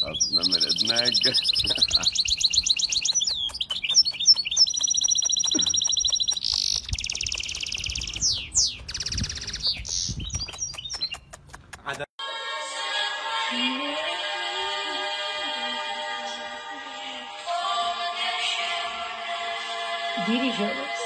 That's limited neg. Dirigeu-nos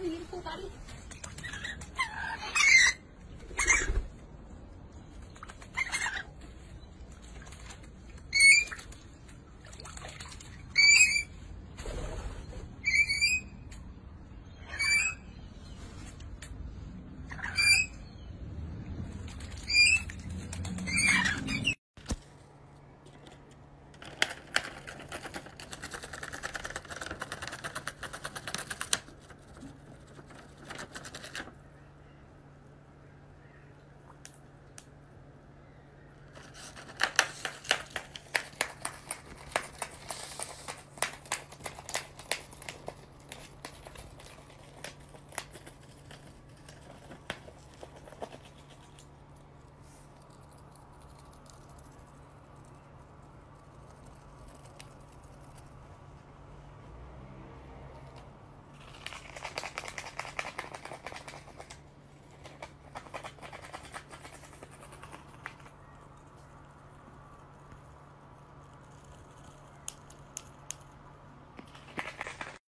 beautiful, buddy.